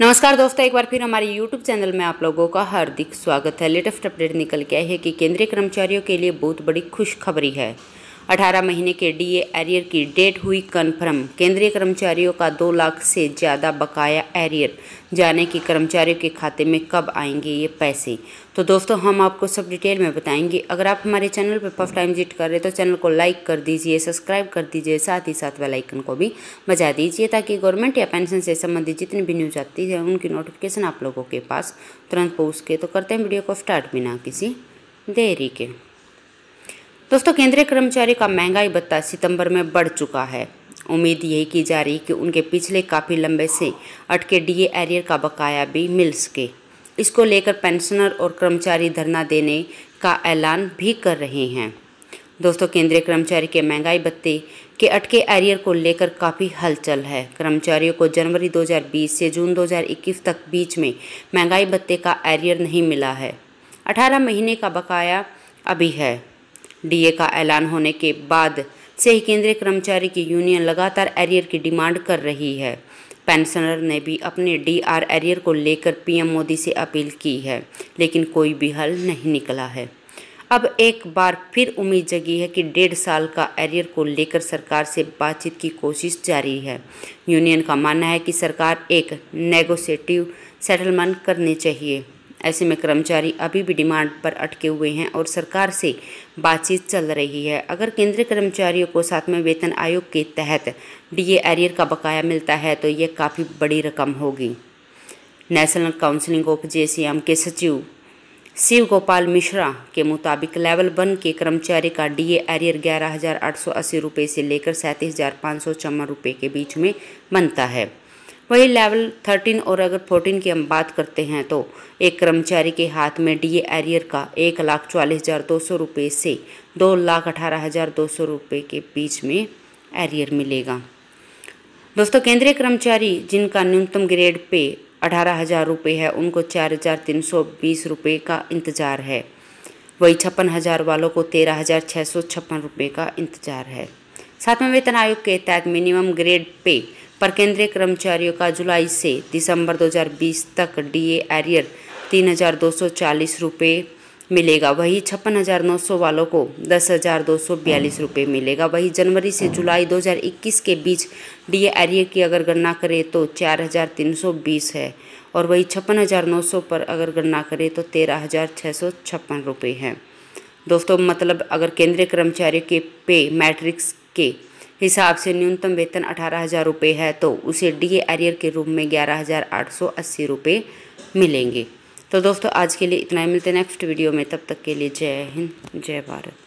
नमस्कार दोस्तों, एक बार फिर हमारे YouTube चैनल में आप लोगों का हार्दिक स्वागत है। लेटेस्ट अपडेट निकल के आई है कि केंद्रीय कर्मचारियों के लिए बहुत बड़ी खुशखबरी है। 18 महीने के डीए एरियर की डेट हुई कन्फर्म। केंद्रीय कर्मचारियों का दो लाख से ज़्यादा बकाया एरियर। जाने की कर्मचारियों के खाते में कब आएँगे ये पैसे। तो दोस्तों, हम आपको सब डिटेल में बताएँगे। अगर आप हमारे चैनल पर फ़र्स्ट टाइम विज़िट कर रहे हैं तो चैनल को लाइक कर दीजिए, सब्सक्राइब कर दीजिए, साथ ही साथ वेल आइकन को भी बजा दीजिए, ताकि गवर्नमेंट या पेंशन से संबंधित जितनी भी न्यूज़ आती है, उनकी नोटिफिकेशन आप लोगों के पास तुरंत पहुँच के। तो करते हैं वीडियो को स्टार्ट बिना किसी देरी के। दोस्तों, केंद्रीय कर्मचारी का महँगाई भत्ता सितंबर में बढ़ चुका है। उम्मीद यही की जा रही कि उनके पिछले काफ़ी लंबे से अटके डीए एरियर का बकाया भी मिल सके। इसको लेकर पेंशनर और कर्मचारी धरना देने का ऐलान भी कर रहे हैं। दोस्तों, केंद्रीय कर्मचारी के महँगाई भत्ते के अटके एरियर को लेकर काफ़ी हलचल है। कर्मचारियों को जनवरी 2020 से जून 2021 तक बीच में महँगाई भत्ते का एरियर नहीं मिला है। 18 महीने का बकाया अभी है। डीए का ऐलान होने के बाद से ही केंद्रीय कर्मचारी की यूनियन लगातार एरियर की डिमांड कर रही है। पेंशनर ने भी अपने डीआर एरियर को लेकर पीएम मोदी से अपील की है, लेकिन कोई भी हल नहीं निकला है। अब एक बार फिर उम्मीद जगी है कि डेढ़ साल का एरियर को लेकर सरकार से बातचीत की कोशिश जारी है। यूनियन का मानना है कि सरकार एक नेगोशिएटिव सेटलमेंट करनी चाहिए। ऐसे में कर्मचारी अभी भी डिमांड पर अटके हुए हैं और सरकार से बातचीत चल रही है। अगर केंद्रीय कर्मचारियों को सातवें वेतन आयोग के तहत डीए एरियर का बकाया मिलता है तो ये काफ़ी बड़ी रकम होगी। नेशनल काउंसिलिंग ऑफ़ जेसीएम के सचिव शिव गोपाल मिश्रा के मुताबिक लेवल वन के कर्मचारी का डीए एरियर ग्यारह हज़ार आठ सौ अस्सी रुपये से लेकर सैंतीस हज़ार पाँच सौ चौवन रुपये के बीच में बनता है। वही लेवल थर्टीन और अगर फोर्टीन की हम बात करते हैं तो एक कर्मचारी के हाथ में डीए एरियर का एक लाख चालीस हज़ार दो सौ रुपये से दो लाख अठारह हज़ार दो सौ रुपये के बीच में एरियर मिलेगा। दोस्तों, केंद्रीय कर्मचारी जिनका न्यूनतम ग्रेड पे अठारह हज़ार रुपये है, उनको चार हज़ार तीन सौ बीस रुपये का इंतज़ार है। वही छप्पन हज़ार वालों को तेरह हज़ार छः सौ छप्पन रुपये का इंतज़ार है। सातवें वेतन आयोग के तहत मिनिमम ग्रेड पे पर केंद्रीय कर्मचारियों का जुलाई से दिसंबर 2020 तक डीए एरियर तीन हज़ार दो सौ चालीस रुपये मिलेगा। वही छप्पन हज़ार नौ सौ वालों को दस हज़ार दो सौ बयालीस रुपये मिलेगा। वही जनवरी से जुलाई 2021 के बीच डीए एरियर की अगर गणना करें तो चार हज़ार तीन सौ बीस है और वही छप्पन हज़ार नौ सौ पर अगर गणना करें तो तेरह हज़ार छः सौ छप्पन रुपये हैं। दोस्तों मतलब अगर केंद्रीय कर्मचारियों के पे मैट्रिक्स के हिसाब से न्यूनतम वेतन अठारह हज़ार रुपये है तो उसे डी एरियर के रूप में ग्यारह हज़ार आठ सौ अस्सी रुपये मिलेंगे। तो दोस्तों, आज के लिए इतना ही, मिलते हैं नेक्स्ट वीडियो में, तब तक के लिए जय हिंद, जय भारत।